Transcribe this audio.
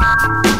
Bye.